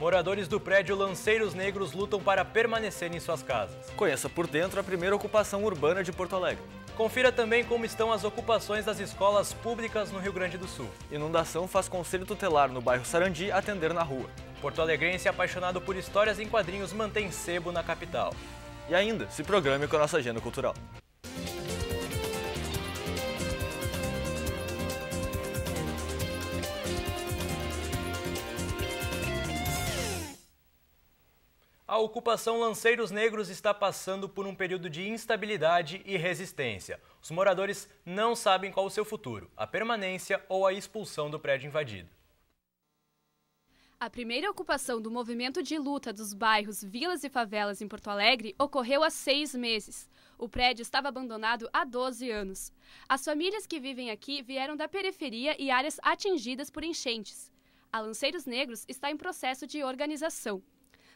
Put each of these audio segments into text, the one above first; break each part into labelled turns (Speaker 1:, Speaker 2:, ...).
Speaker 1: Moradores do prédio Lanceiros Negros lutam para permanecer em suas casas.
Speaker 2: Conheça por dentro a primeira ocupação urbana de Porto Alegre.
Speaker 1: Confira também como estão as ocupações das escolas públicas no Rio Grande do Sul.
Speaker 2: Inundação faz conselho tutelar no bairro Sarandi atender na rua.
Speaker 1: Porto Alegrense apaixonado por histórias em quadrinhos mantém sebo na capital.
Speaker 2: E ainda, se programe com a nossa agenda cultural.
Speaker 1: Ocupação Lanceiros Negros está passando por um período de instabilidade e resistência. Os moradores não sabem qual o seu futuro, a permanência ou a expulsão do prédio invadido.
Speaker 3: A primeira ocupação do movimento de luta dos bairros Vilas e Favelas em Porto Alegre ocorreu há seis meses. O prédio estava abandonado há 12 anos. As famílias que vivem aqui vieram da periferia e áreas atingidas por enchentes. A Lanceiros Negros está em processo de organização.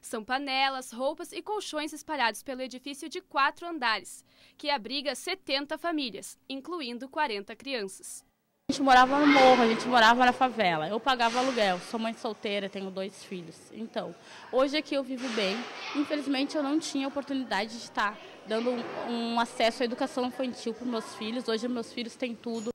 Speaker 3: São panelas, roupas e colchões espalhados pelo edifício de quatro andares, que abriga 70 famílias, incluindo 40 crianças.
Speaker 4: A gente morava no morro, a gente morava na favela. Eu pagava aluguel, sou mãe solteira, tenho dois filhos. Então, hoje aqui eu vivo bem. Infelizmente, eu não tinha oportunidade de estar dando um, um acesso à educação infantil para meus filhos. Hoje, meus filhos têm tudo.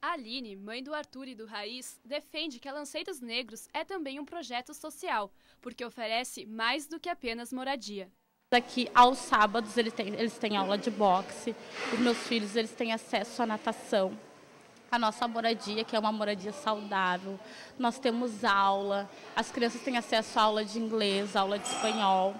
Speaker 3: Aline, mãe do Arthur e do Raiz, defende que a Lanceiros Negros é também um projeto social, porque oferece mais do que apenas moradia.
Speaker 4: Aqui, aos sábados, eles têm, eles têm aula de boxe, os meus filhos eles têm acesso à natação, a nossa moradia, que é uma moradia saudável. Nós temos aula, as crianças têm acesso à aula de inglês, aula de espanhol.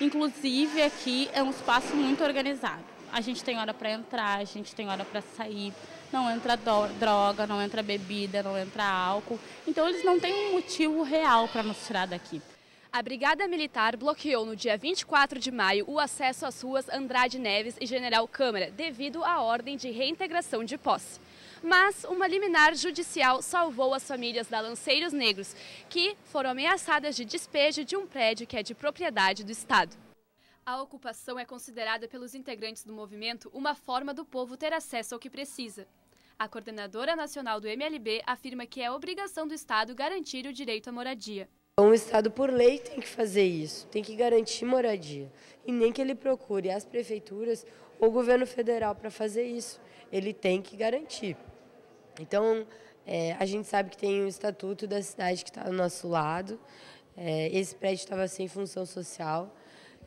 Speaker 4: Inclusive, aqui é um espaço muito organizado. A gente tem hora para entrar, a gente tem hora para sair não entra droga, não entra bebida, não entra álcool. Então eles não têm um motivo real para nos tirar daqui.
Speaker 3: A Brigada Militar bloqueou no dia 24 de maio o acesso às ruas Andrade Neves e General Câmara, devido à ordem de reintegração de posse. Mas uma liminar judicial salvou as famílias da Lanceiros Negros, que foram ameaçadas de despejo de um prédio que é de propriedade do Estado. A ocupação é considerada pelos integrantes do movimento uma forma do povo ter acesso ao que precisa. A coordenadora nacional do MLB afirma que é obrigação do Estado garantir o direito à moradia.
Speaker 5: Um Estado, por lei, tem que fazer isso, tem que garantir moradia. E nem que ele procure as prefeituras ou o governo federal para fazer isso. Ele tem que garantir. Então, é, a gente sabe que tem o estatuto da cidade que está ao nosso lado. É, esse prédio estava sem função social.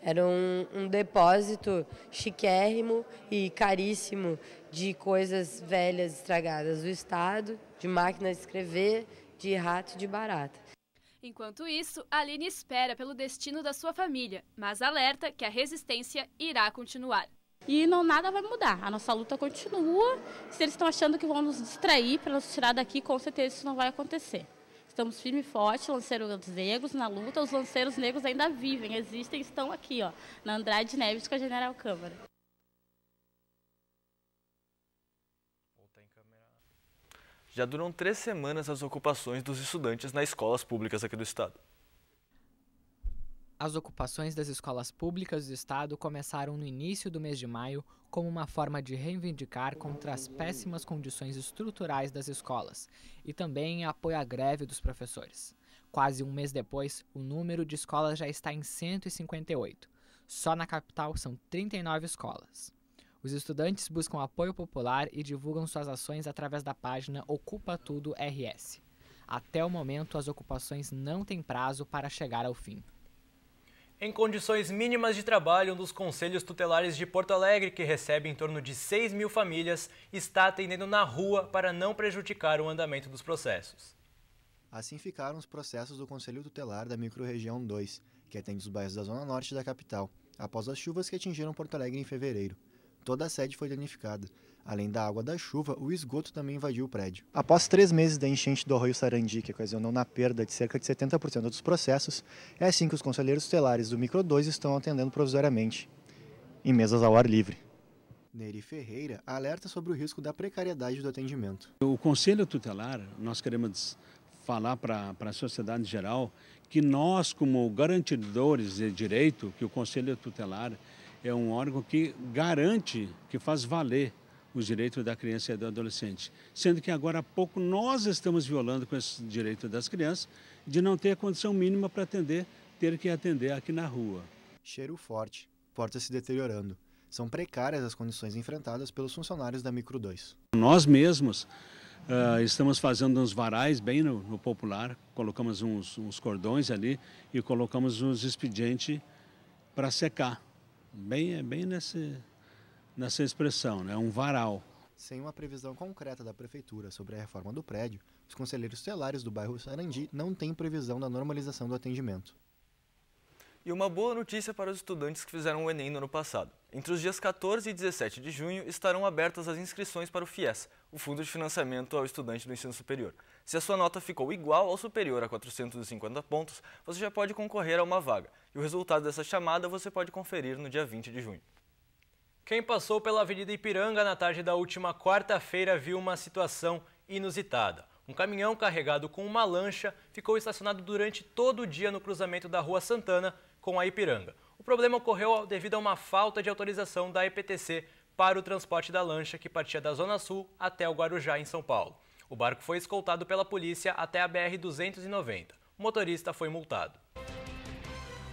Speaker 5: Era um, um, depósito chiquérrimo e caríssimo de coisas velhas estragadas do Estado, de máquina de escrever, de rato e de barata.
Speaker 3: Enquanto isso, Aline espera pelo destino da sua família, mas alerta que a resistência irá continuar.
Speaker 4: E não nada vai mudar, a nossa luta continua. Se eles estão achando que vão nos distrair para nos tirar daqui, com certeza isso não vai acontecer. Estamos firme e forte, lanceiros negros na luta. Os lanceiros negros ainda vivem, existem, estão aqui, ó, na Andrade Neves com a General Câmara.
Speaker 2: Já duram três semanas as ocupações dos estudantes nas escolas públicas aqui do estado.
Speaker 6: As ocupações das escolas públicas do estado começaram no início do mês de maio como uma forma de reivindicar contra as péssimas condições estruturais das escolas e também apoio à greve dos professores. Quase um mês depois, o número de escolas já está em 158. Só na capital são 39 escolas. Os estudantes buscam apoio popular e divulgam suas ações através da página Ocupa Tudo RS. Até o momento, as ocupações não têm prazo para chegar ao fim.
Speaker 1: Em condições mínimas de trabalho, um dos conselhos tutelares de Porto Alegre, que recebe em torno de 6 mil famílias, está atendendo na rua para não prejudicar o andamento dos processos.
Speaker 7: Assim ficaram os processos do Conselho Tutelar da Microrregião 2, que atende os bairros da Zona Norte da capital, após as chuvas que atingiram Porto Alegre em fevereiro. Toda a sede foi danificada. Além da água da chuva, o esgoto também invadiu o prédio. Após três meses da enchente do arroio Sarandi, que ocasionou na perda de cerca de 70% dos processos, é assim que os conselheiros tutelares do Micro 2 estão atendendo provisoriamente, em mesas ao ar livre. Neri Ferreira alerta sobre o risco da precariedade do atendimento.
Speaker 8: O Conselho Tutelar, nós queremos falar para a sociedade em geral que nós, como garantidores de direito, que o Conselho Tutelar é um órgão que garante, que faz valer os direitos da criança e do adolescente. Sendo que agora há pouco nós estamos violando com esse direito das crianças de não ter a condição mínima para atender, ter que atender aqui na rua.
Speaker 7: Cheiro forte, portas se deteriorando. São precárias as condições enfrentadas pelos funcionários da Micro 2.
Speaker 8: Nós mesmos uh, estamos fazendo uns varais bem no, no popular, colocamos uns, uns, cordões ali e colocamos uns expedientes para secar. Bem, bem nesse, nessa expressão, né? um varal.
Speaker 7: Sem uma previsão concreta da Prefeitura sobre a reforma do prédio, os conselheiros estelares do bairro Sarandi não têm previsão da normalização do atendimento.
Speaker 1: E uma boa notícia para os estudantes que fizeram o Enem no ano passado. Entre os dias 14 e 17 de junho estarão abertas as inscrições para o FIES, o Fundo de Financiamento ao Estudante do Ensino Superior. Se a sua nota ficou igual ou superior a 450 pontos, você já pode concorrer a uma vaga. E o resultado dessa chamada você pode conferir no dia 20 de junho. Quem passou pela Avenida Ipiranga na tarde da última quarta-feira viu uma situação inusitada. Um caminhão carregado com uma lancha ficou estacionado durante todo o dia no cruzamento da Rua Santana com a Ipiranga. O problema ocorreu devido a uma falta de autorização da EPTC para o transporte da lancha que partia da Zona Sul até o Guarujá, em São Paulo. O barco foi escoltado pela polícia até a BR-290. O motorista foi multado.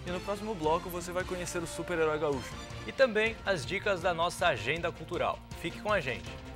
Speaker 1: E no próximo bloco você vai conhecer o super-herói gaúcho. E também as dicas da nossa agenda cultural. Fique com a gente.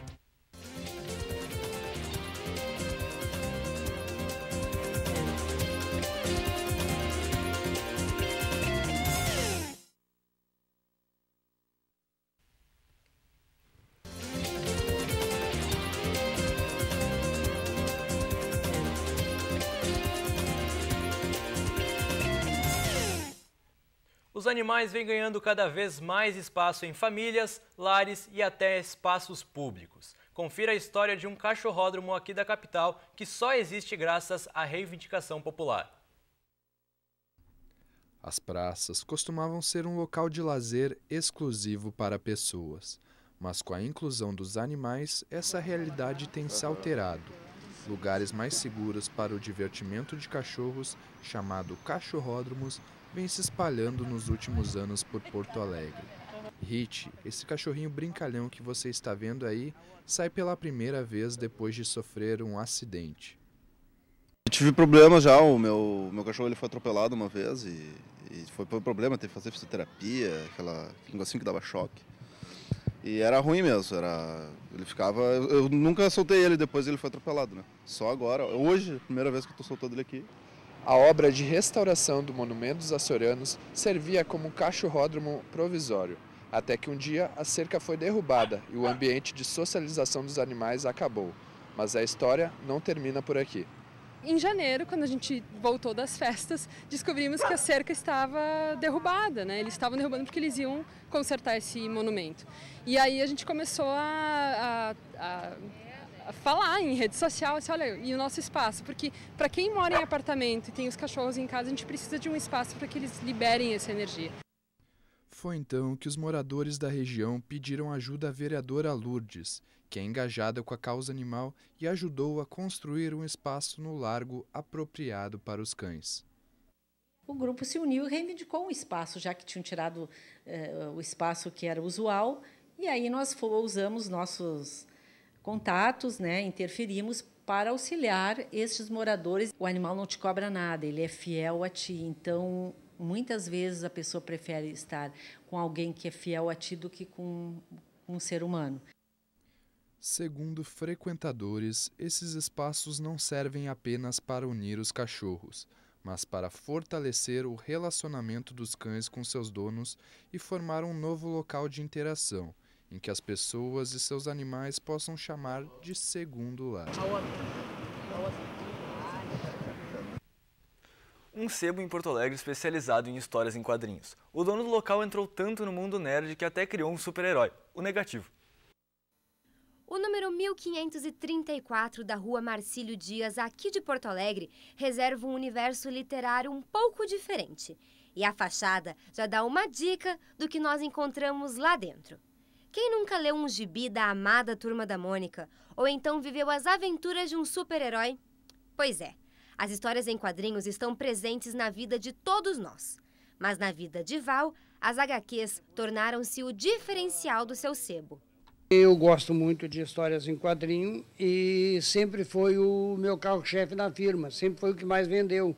Speaker 1: Os animais vêm ganhando cada vez mais espaço em famílias, lares e até espaços públicos. Confira a história de um cachorródromo aqui da capital que só existe graças à reivindicação popular.
Speaker 9: As praças costumavam ser um local de lazer exclusivo para pessoas, mas com a inclusão dos animais, essa realidade tem se alterado. Lugares mais seguros para o divertimento de cachorros, chamado cachorródromos, vem se espalhando nos últimos anos por Porto Alegre. Hit, esse cachorrinho brincalhão que você está vendo aí, sai pela primeira vez depois de sofrer um acidente.
Speaker 10: Eu tive problemas já, o meu, meu cachorro ele foi atropelado uma vez e, e foi um problema, teve que fazer fisioterapia, aquela negocinho que dava choque. E era ruim mesmo, era, ele ficava, eu nunca soltei ele depois ele foi atropelado, né? Só agora, hoje, primeira vez que eu estou soltando ele aqui,
Speaker 9: a obra de restauração do Monumento dos Açorianos servia como um cachorródromo provisório, até que um dia a cerca foi derrubada e o ambiente de socialização dos animais acabou. Mas a história não termina por aqui.
Speaker 3: Em janeiro, quando a gente voltou das festas, descobrimos que a cerca estava derrubada, né? Eles estavam derrubando porque eles iam consertar esse monumento. E aí a gente começou a, a, a falar em rede social, assim, olha, e o nosso espaço, porque para quem mora em apartamento e tem os cachorros em casa, a gente precisa de um espaço para que eles liberem essa energia.
Speaker 9: Foi então que os moradores da região pediram ajuda à vereadora Lourdes, que é engajada com a causa animal e ajudou a construir um espaço no largo apropriado para os cães.
Speaker 11: O grupo se uniu e reivindicou um espaço, já que tinham tirado eh, o espaço que era usual, e aí nós usamos nossos contatos, né, interferimos para auxiliar estes moradores. O animal não te cobra nada, ele é fiel a ti. Então, muitas vezes a pessoa prefere estar com alguém que é fiel a ti do que com um ser humano.
Speaker 9: Segundo frequentadores, esses espaços não servem apenas para unir os cachorros, mas para fortalecer o relacionamento dos cães com seus donos e formar um novo local de interação em que as pessoas e seus animais possam chamar de segundo lar.
Speaker 1: Um sebo em Porto Alegre especializado em histórias em quadrinhos. O dono do local entrou tanto no mundo nerd que até criou um super-herói, o Negativo.
Speaker 12: O número 1534 da rua Marcílio Dias, aqui de Porto Alegre, reserva um universo literário um pouco diferente. E a fachada já dá uma dica do que nós encontramos lá dentro. Quem nunca leu um gibi da amada Turma da Mônica? Ou então viveu as aventuras de um super-herói? Pois é, as histórias em quadrinhos estão presentes na vida de todos nós. Mas na vida de Val, as HQs tornaram-se o diferencial do seu sebo.
Speaker 13: Eu gosto muito de histórias em quadrinho e sempre foi o meu carro-chefe na firma, sempre foi o que mais vendeu.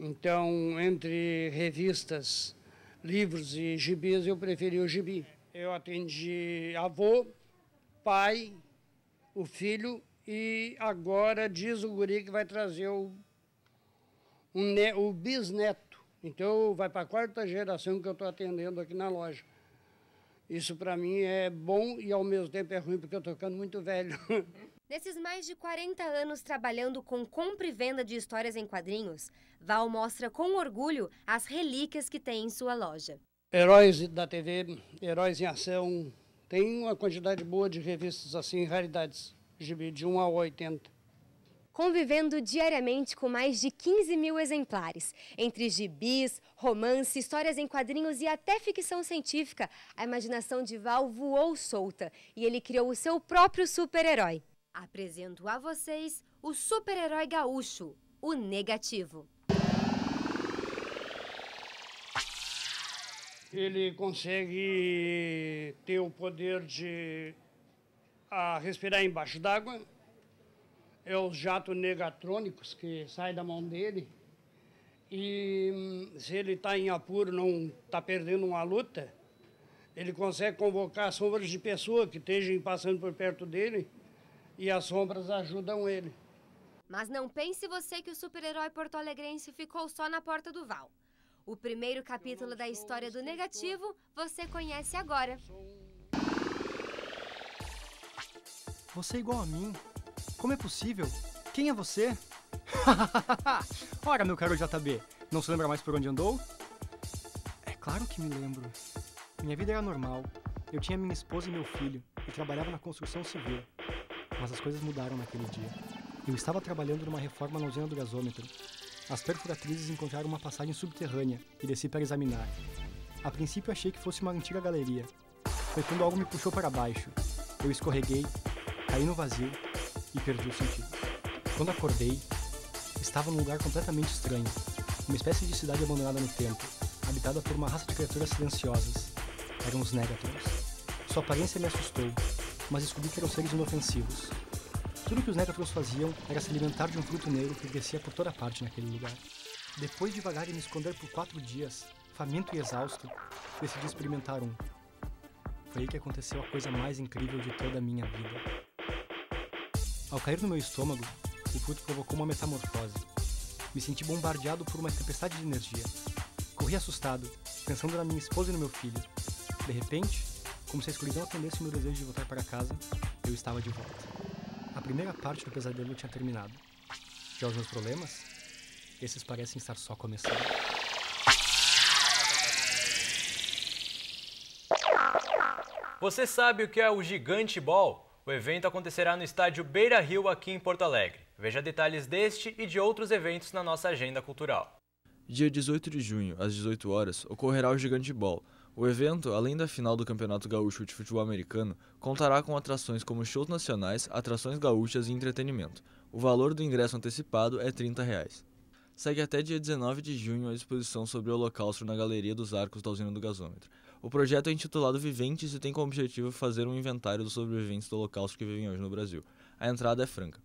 Speaker 14: Então, entre revistas, livros e gibis, eu preferi o gibi. Eu atendi avô, pai, o filho e agora diz o guri que vai trazer o, o bisneto. Então, vai para a quarta geração que eu estou atendendo aqui na loja. Isso para mim é bom e ao mesmo tempo é ruim porque eu estou ficando muito velho.
Speaker 12: Nesses mais de 40 anos trabalhando com compra e venda de histórias em quadrinhos, Val mostra com orgulho as relíquias que tem em sua loja.
Speaker 14: Heróis da TV, Heróis em Ação, tem uma quantidade boa de revistas assim, raridades, de 1 a 80
Speaker 12: convivendo diariamente com mais de 15 mil exemplares. Entre gibis, romance, histórias em quadrinhos e até ficção científica, a imaginação de Val voou solta e ele criou o seu próprio super-herói. Apresento a vocês o super-herói gaúcho, o Negativo.
Speaker 14: Ele consegue ter o poder de a respirar embaixo d'água, é os jatos negatrônicos que saem da mão dele. E hum, se ele está em apuro, não está perdendo uma luta, ele consegue convocar sombras de pessoa que estejam passando por perto dele e as sombras ajudam ele.
Speaker 12: Mas não pense você que o super-herói porto-alegrense ficou só na porta do Val. O primeiro capítulo da história do negativo você conhece agora.
Speaker 13: Você é igual a mim. Como é possível? Quem é você? Ora, meu caro JB, não se lembra mais por onde andou? É claro que me lembro. Minha vida era normal. Eu tinha minha esposa e meu filho e trabalhava na construção civil. Mas as coisas mudaram naquele dia. Eu estava trabalhando numa reforma na usina do gasômetro. As perfuratrizes encontraram uma passagem subterrânea e desci para examinar. A princípio achei que fosse uma antiga galeria. Foi quando algo me puxou para baixo. Eu escorreguei, caí no vazio e perdi o sentido. Quando acordei, estava num lugar completamente estranho, uma espécie de cidade abandonada no tempo, habitada por uma raça de criaturas silenciosas. Eram os Negatrons. Sua aparência me assustou, mas descobri que eram seres inofensivos. Tudo que os Negatrons faziam era se alimentar de um fruto negro que crescia por toda parte naquele lugar. Depois de vagar e me esconder por quatro dias, faminto e exausto, decidi experimentar um. Foi aí que aconteceu a coisa mais incrível de toda a minha vida. Ao cair no meu estômago, o fruto provocou uma metamorfose. Me senti bombardeado por uma tempestade de energia. Corri assustado, pensando na minha esposa e no meu filho. De repente, como se a escuridão atendesse o meu desejo de voltar para casa, eu estava de volta. A primeira parte do pesadelo tinha terminado. Já os meus problemas? Esses parecem estar só começando.
Speaker 1: Você sabe o que é o Gigante Ball? O evento acontecerá no estádio Beira Rio, aqui em Porto Alegre. Veja detalhes deste e de outros eventos na nossa agenda cultural.
Speaker 2: Dia 18 de junho, às 18 horas, ocorrerá o Gigante Ball. O evento, além da final do Campeonato Gaúcho de Futebol Americano, contará com atrações como shows nacionais, atrações gaúchas e entretenimento. O valor do ingresso antecipado é 30 reais. Segue até dia 19 de junho a exposição sobre o Holocausto na Galeria dos Arcos da Usina do Gasômetro. O projeto é intitulado Viventes e tem como objetivo fazer um inventário dos sobreviventes do Holocausto que vivem hoje no Brasil. A entrada é franca.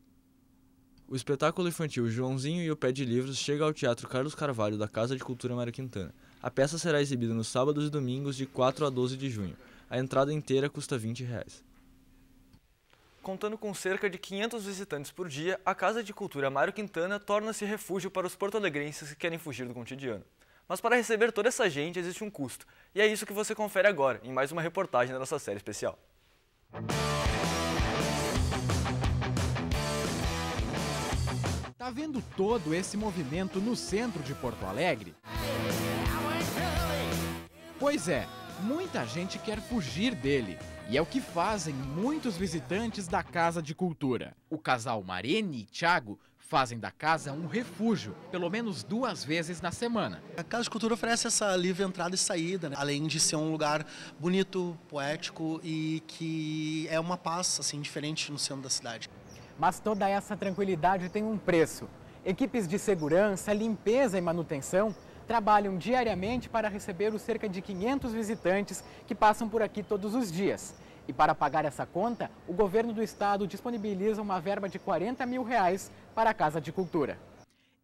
Speaker 2: O espetáculo infantil Joãozinho e o Pé de Livros chega ao Teatro Carlos Carvalho da Casa de Cultura Mário Quintana. A peça será exibida nos sábados e domingos de 4 a 12 de junho. A entrada inteira custa 20 reais. Contando com cerca de 500 visitantes por dia, a Casa de Cultura Mário Quintana torna-se refúgio para os porto-alegrenses que querem fugir do cotidiano. Mas para receber toda essa gente existe um custo. E é isso que você confere agora, em mais uma reportagem da nossa série especial.
Speaker 15: Tá vendo todo esse movimento no centro de Porto Alegre? Pois é, muita gente quer fugir dele. E é o que fazem muitos visitantes da Casa de Cultura. O casal Marene e Thiago fazem da casa um refúgio, pelo menos duas vezes na semana.
Speaker 16: A Casa de Cultura oferece essa livre entrada e saída, né? além de ser um lugar bonito, poético e que é uma paz assim diferente no centro da cidade.
Speaker 17: Mas toda essa tranquilidade tem um preço. Equipes de segurança, limpeza e manutenção trabalham diariamente para receber os cerca de 500 visitantes que passam por aqui todos os dias. E para pagar essa conta, o governo do estado disponibiliza uma verba de 40 mil reais para a Casa de Cultura.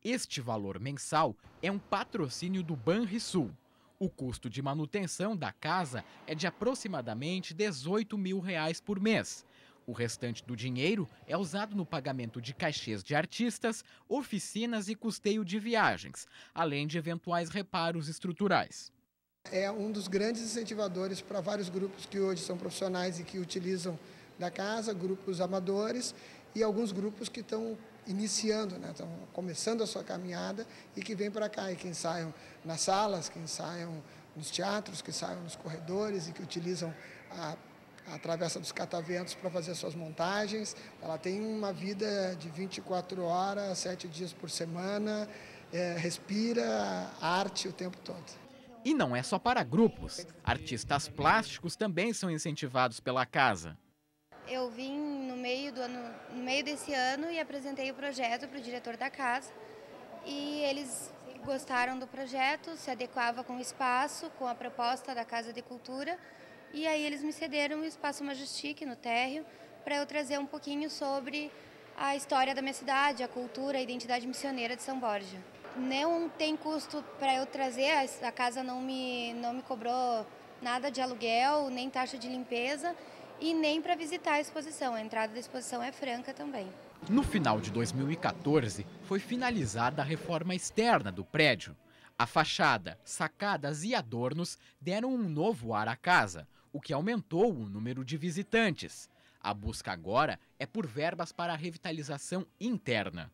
Speaker 15: Este valor mensal é um patrocínio do Banrisul. O custo de manutenção da casa é de aproximadamente 18 mil reais por mês. O restante do dinheiro é usado no pagamento de cachês de artistas, oficinas e custeio de viagens, além de eventuais reparos estruturais.
Speaker 18: É um dos grandes incentivadores para vários grupos que hoje são profissionais e que utilizam da casa, grupos amadores e alguns grupos que estão iniciando, né? estão começando a sua caminhada e que vêm para cá e que ensaiam nas salas, que ensaiam nos teatros, que ensaiam nos corredores e que utilizam a, a Travessa dos Cataventos para fazer suas montagens. Ela tem uma vida de 24 horas, 7 dias por semana, é, respira arte o tempo todo.
Speaker 15: E não é só para grupos. Artistas plásticos também são incentivados pela casa.
Speaker 19: Eu vim no meio, do ano, no meio desse ano e apresentei o projeto para o diretor da casa. E eles gostaram do projeto, se adequava com o espaço, com a proposta da Casa de Cultura. E aí eles me cederam o Espaço Majestic no térreo para eu trazer um pouquinho sobre a história da minha cidade, a cultura, a identidade missioneira de São Borja. Não tem custo para eu trazer, a casa não me, não me cobrou nada de aluguel, nem taxa de limpeza e nem para visitar a exposição. A entrada da exposição é franca também.
Speaker 15: No final de 2014, foi finalizada a reforma externa do prédio. A fachada, sacadas e adornos deram um novo ar à casa, o que aumentou o número de visitantes. A busca agora é por verbas para a revitalização interna.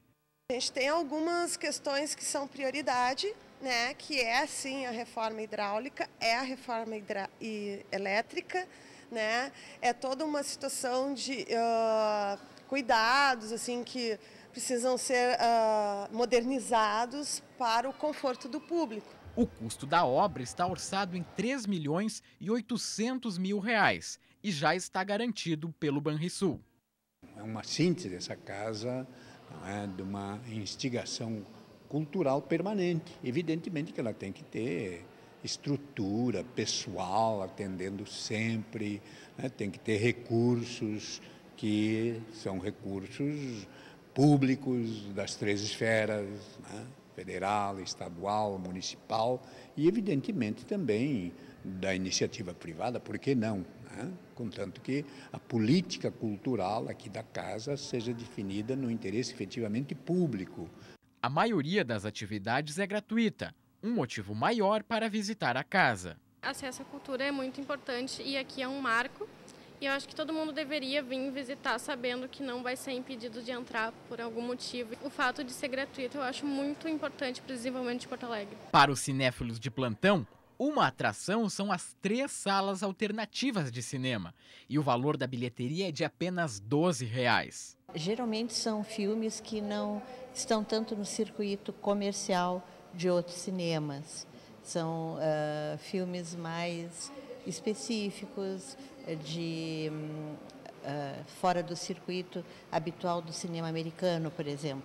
Speaker 20: A gente tem algumas questões que são prioridade, né, que é sim a reforma hidráulica, é a reforma hidra elétrica, né? É toda uma situação de uh, cuidados assim que precisam ser uh, modernizados para o conforto do público.
Speaker 15: O custo da obra está orçado em 3 milhões e 800 mil reais e já está garantido pelo Banrisul.
Speaker 21: É uma síntese dessa casa, é, de uma instigação cultural permanente. Evidentemente que ela tem que ter estrutura, pessoal atendendo sempre, né? tem que ter recursos que são recursos públicos das três esferas, né? Federal, estadual, municipal e, evidentemente, também da iniciativa privada, por que não? Né? Contanto que a política cultural aqui da casa seja definida no interesse efetivamente público.
Speaker 15: A maioria das atividades é gratuita, um motivo maior para visitar a casa.
Speaker 22: Acesso à cultura é muito importante e aqui é um marco. E eu acho que todo mundo deveria vir visitar sabendo que não vai ser impedido de entrar por algum motivo. O fato de ser gratuito eu acho muito importante para o desenvolvimento de Porto Alegre.
Speaker 15: Para os cinéfilos de plantão, uma atração são as três salas alternativas de cinema. E o valor da bilheteria é de apenas 12 reais.
Speaker 11: Geralmente são filmes que não estão tanto no circuito comercial de outros cinemas. São uh, filmes mais específicos, de uh, fora do circuito habitual do cinema americano, por exemplo.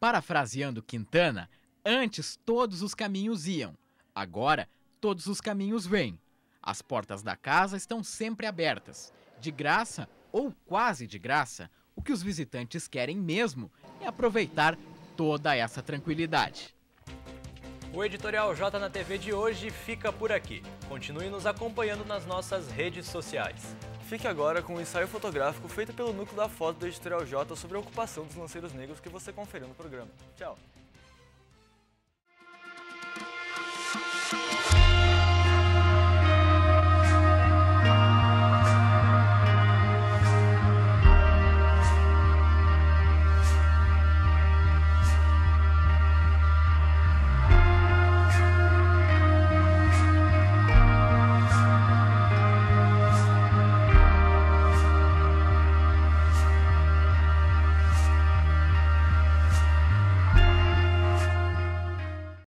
Speaker 15: Parafraseando Quintana, antes todos os caminhos iam, agora todos os caminhos vêm. As portas da casa estão sempre abertas. De graça ou quase de graça, o que os visitantes querem mesmo é aproveitar toda essa tranquilidade.
Speaker 1: O Editorial J na TV de hoje fica por aqui. Continue nos acompanhando nas nossas redes sociais.
Speaker 2: Fique agora com o um ensaio fotográfico feito pelo núcleo da foto do Editorial J sobre a ocupação dos lanceiros negros que você conferiu no programa. Tchau!